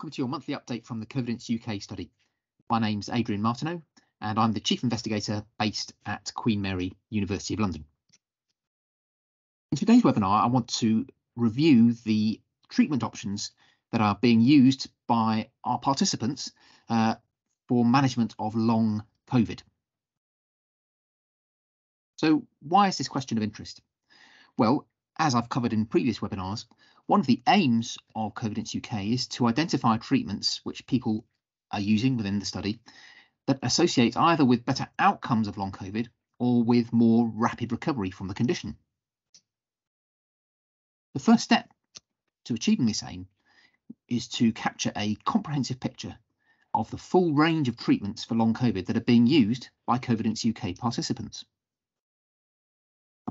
Welcome to your monthly update from the Covidence UK study. My name's Adrian Martineau and I'm the Chief Investigator based at Queen Mary University of London. In today's webinar, I want to review the treatment options that are being used by our participants uh, for management of long COVID. So why is this question of interest? Well, as I've covered in previous webinars, one of the aims of Covidence UK is to identify treatments which people are using within the study that associate either with better outcomes of long COVID or with more rapid recovery from the condition. The first step to achieving this aim is to capture a comprehensive picture of the full range of treatments for long COVID that are being used by Covidence UK participants.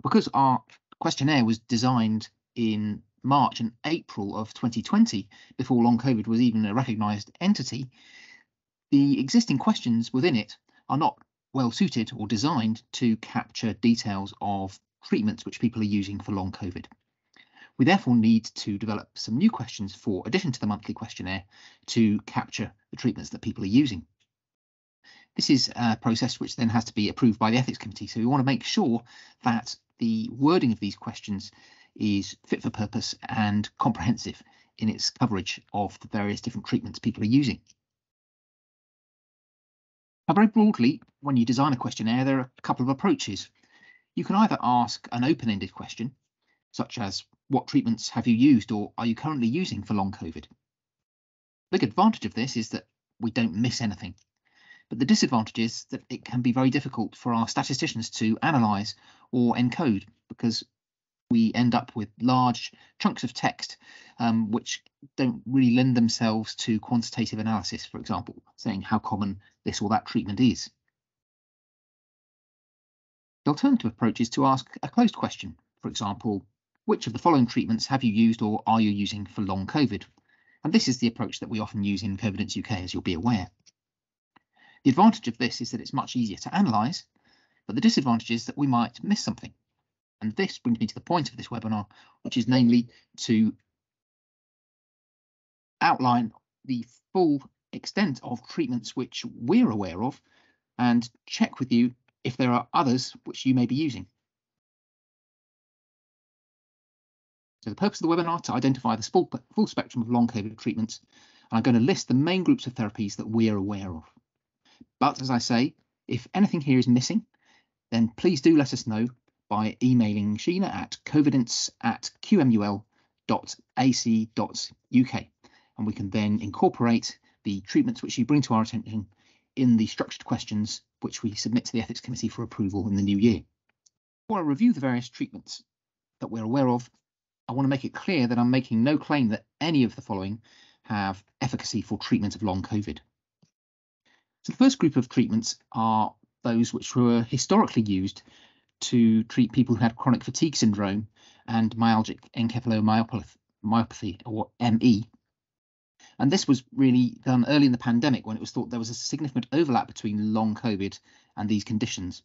Because our questionnaire was designed in March and April of 2020, before long COVID was even a recognised entity, the existing questions within it are not well suited or designed to capture details of treatments which people are using for long COVID. We therefore need to develop some new questions for addition to the monthly questionnaire to capture the treatments that people are using. This is a process which then has to be approved by the ethics committee. So we want to make sure that the wording of these questions is fit for purpose and comprehensive in its coverage of the various different treatments people are using. Now, very broadly, when you design a questionnaire, there are a couple of approaches. You can either ask an open-ended question, such as what treatments have you used or are you currently using for long COVID? The big advantage of this is that we don't miss anything. But the disadvantage is that it can be very difficult for our statisticians to analyse or encode because we end up with large chunks of text um, which don't really lend themselves to quantitative analysis, for example, saying how common this or that treatment is. The alternative approach is to ask a closed question, for example, which of the following treatments have you used or are you using for long COVID? And this is the approach that we often use in Covidence UK, as you'll be aware. The advantage of this is that it's much easier to analyse, but the disadvantage is that we might miss something. And this brings me to the point of this webinar, which is namely to outline the full extent of treatments which we're aware of and check with you if there are others which you may be using. So the purpose of the webinar is to identify the full, full spectrum of long COVID treatments, and I'm going to list the main groups of therapies that we are aware of. But as I say, if anything here is missing, then please do let us know by emailing Sheena at covidence at qmul.ac.uk and we can then incorporate the treatments which you bring to our attention in the structured questions which we submit to the Ethics Committee for approval in the new year. Before I review the various treatments that we're aware of, I want to make it clear that I'm making no claim that any of the following have efficacy for treatment of long COVID. So the first group of treatments are those which were historically used to treat people who had chronic fatigue syndrome and myalgic encephalomyopathy, or ME. And this was really done early in the pandemic when it was thought there was a significant overlap between long COVID and these conditions.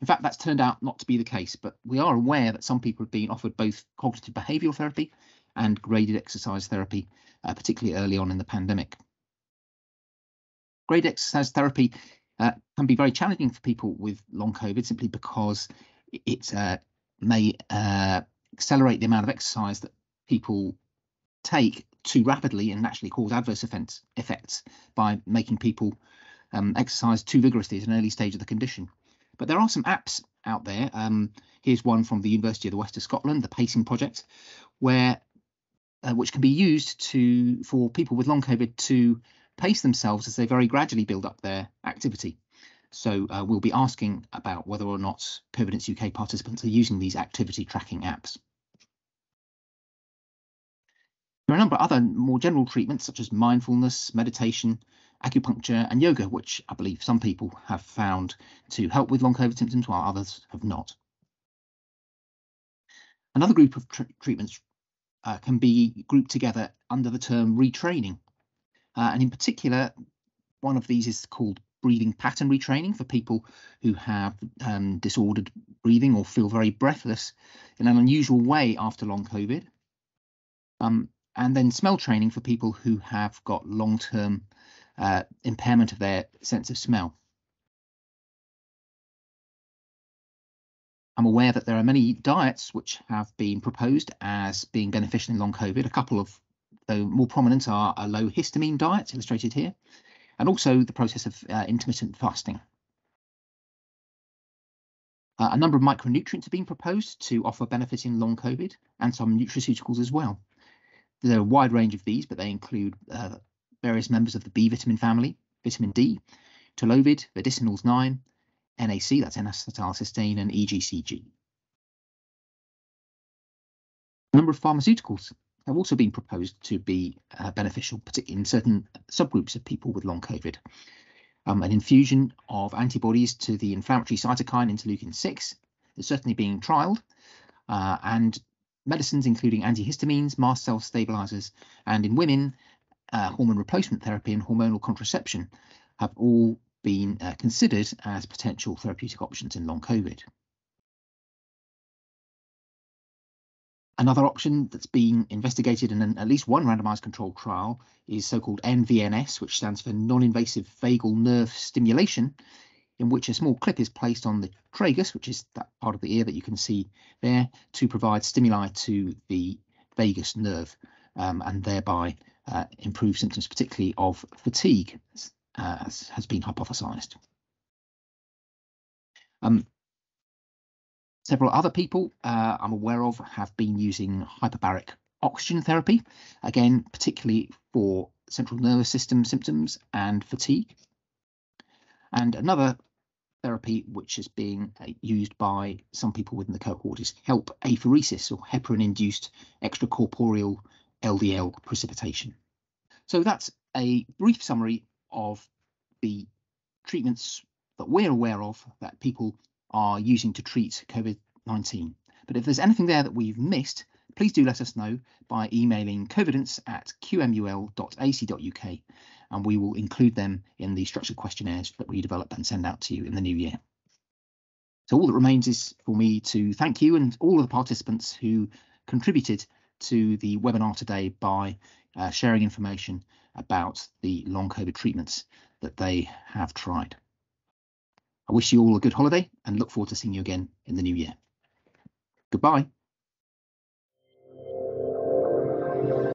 In fact, that's turned out not to be the case, but we are aware that some people have been offered both cognitive behavioural therapy and graded exercise therapy, uh, particularly early on in the pandemic. Graded exercise therapy uh, can be very challenging for people with long COVID simply because it uh, may uh, accelerate the amount of exercise that people take too rapidly and actually cause adverse effects, effects by making people um, exercise too vigorously at an early stage of the condition. But there are some apps out there. Um, here's one from the University of the West of Scotland, the Pacing Project, where uh, which can be used to for people with long COVID to pace themselves as they very gradually build up their activity. So uh, we'll be asking about whether or not Covidence UK participants are using these activity tracking apps. There are a number of other more general treatments such as mindfulness, meditation, acupuncture and yoga, which I believe some people have found to help with long COVID symptoms while others have not. Another group of tr treatments uh, can be grouped together under the term retraining. Uh, and in particular, one of these is called breathing pattern retraining for people who have um, disordered breathing or feel very breathless in an unusual way after long COVID. Um, and then smell training for people who have got long-term uh, impairment of their sense of smell. I'm aware that there are many diets which have been proposed as being beneficial in long COVID. A couple of, though more prominent, are a low histamine diet, illustrated here, and also the process of uh, intermittent fasting. Uh, a number of micronutrients have been proposed to offer benefit in long COVID and some nutraceuticals as well. There are a wide range of these, but they include uh, various members of the B vitamin family, vitamin D, taulovir, Vedicinols 9, NAC, that's N-acetylcysteine, and EGCG. A number of pharmaceuticals have also been proposed to be uh, beneficial, particularly in certain subgroups of people with long COVID. Um, an infusion of antibodies to the inflammatory cytokine interleukin 6 is certainly being trialled, uh, and medicines including antihistamines, mast cell stabilizers, and in women, uh, hormone replacement therapy and hormonal contraception have all been uh, considered as potential therapeutic options in long COVID. Another option that's being investigated in an, at least one randomized controlled trial is so-called NVNS, which stands for non-invasive vagal nerve stimulation, in which a small clip is placed on the tragus, which is that part of the ear that you can see there, to provide stimuli to the vagus nerve um, and thereby uh, improve symptoms, particularly of fatigue has, has been hypothesized. Um, several other people uh, I'm aware of have been using hyperbaric oxygen therapy, again, particularly for central nervous system symptoms and fatigue. And another therapy which is being uh, used by some people within the cohort is HELP apheresis or heparin-induced extracorporeal LDL precipitation. So that's a brief summary of the treatments that we're aware of that people are using to treat COVID-19. But if there's anything there that we've missed, please do let us know by emailing covidence at qmul.ac.uk and we will include them in the structured questionnaires that we develop and send out to you in the new year. So all that remains is for me to thank you and all of the participants who contributed to the webinar today by uh, sharing information about the long COVID treatments that they have tried. I wish you all a good holiday and look forward to seeing you again in the new year. Goodbye.